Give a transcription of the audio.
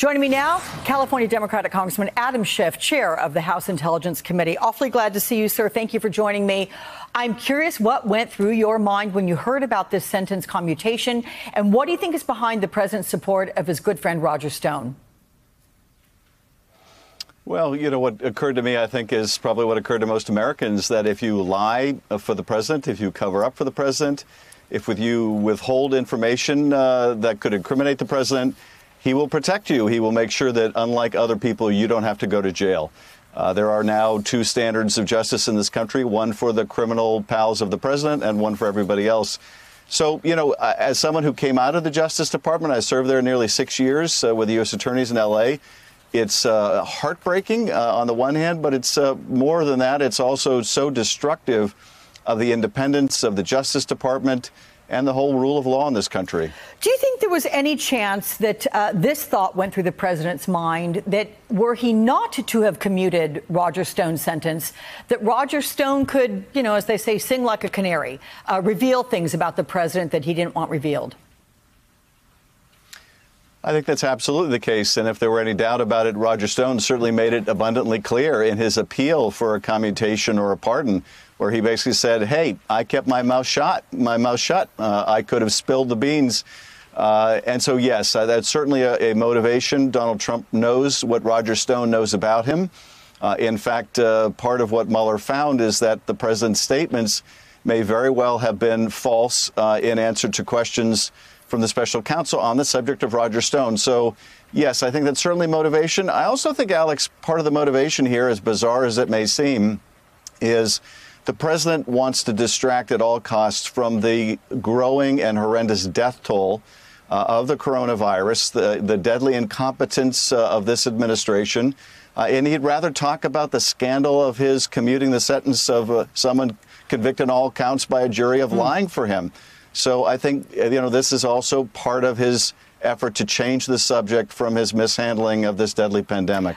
Joining me now, California Democratic Congressman Adam Schiff, chair of the House Intelligence Committee. Awfully glad to see you, sir. Thank you for joining me. I'm curious what went through your mind when you heard about this sentence commutation, and what do you think is behind the president's support of his good friend Roger Stone? Well, you know, what occurred to me, I think, is probably what occurred to most Americans that if you lie for the president, if you cover up for the president, if with you withhold information uh, that could incriminate the president, he will protect you. He will make sure that, unlike other people, you don't have to go to jail. Uh, there are now two standards of justice in this country one for the criminal pals of the president and one for everybody else. So, you know, as someone who came out of the Justice Department, I served there nearly six years uh, with the U.S. attorneys in L.A. It's uh, heartbreaking uh, on the one hand, but it's uh, more than that. It's also so destructive of the independence of the Justice Department and the whole rule of law in this country. Do you think there was any chance that uh, this thought went through the president's mind that were he not to have commuted Roger Stone's sentence, that Roger Stone could, you know, as they say, sing like a canary, uh, reveal things about the president that he didn't want revealed? I think that's absolutely the case. And if there were any doubt about it, Roger Stone certainly made it abundantly clear in his appeal for a commutation or a pardon, where he basically said, "Hey, I kept my mouth shut. My mouth shut. Uh, I could have spilled the beans." Uh, and so, yes, uh, that's certainly a, a, motivation. Donald Trump knows what Roger Stone knows about him. Uh, in fact, uh, part of what Mueller found is that the president's statements may very well have been false uh, in answer to questions from the special counsel on the subject of Roger Stone. So, yes, I think that's certainly motivation. I also think, Alex, part of the motivation here, as bizarre as it may seem, is the president wants to distract at all costs from the growing and horrendous death toll uh, of the coronavirus, the, the deadly incompetence uh, of this administration. Uh, and he'd rather talk about the scandal of his commuting the sentence of uh, someone convicted on all counts by a jury of mm. lying for him. So I think uh, you know this is also part of his effort to change the subject from his mishandling of this deadly pandemic.